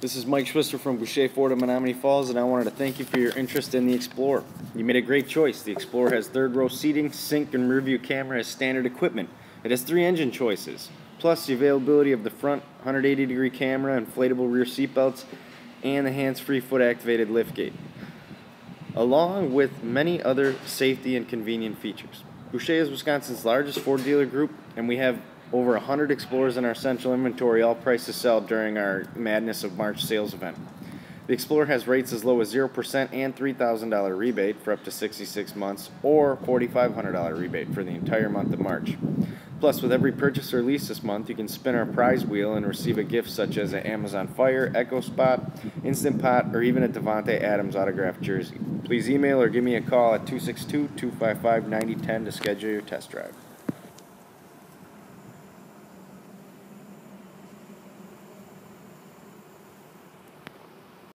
This is Mike Schwister from Boucher Ford of Menomonee Falls, and I wanted to thank you for your interest in the Explorer. You made a great choice. The Explorer has third row seating, sync and rear view camera as standard equipment. It has three engine choices, plus the availability of the front 180 degree camera, inflatable rear seat belts, and the hands free foot activated liftgate, along with many other safety and convenient features. Boucher is Wisconsin's largest Ford dealer group, and we have over 100 Explorers in our central inventory, all priced to sell during our Madness of March sales event. The Explorer has rates as low as 0% and $3,000 rebate for up to 66 months, or $4,500 rebate for the entire month of March. Plus, with every purchase or lease this month, you can spin our prize wheel and receive a gift such as an Amazon Fire, Echo Spot, Instant Pot, or even a Davante Adams autographed jersey. Please email or give me a call at 262 255 9010 to schedule your test drive.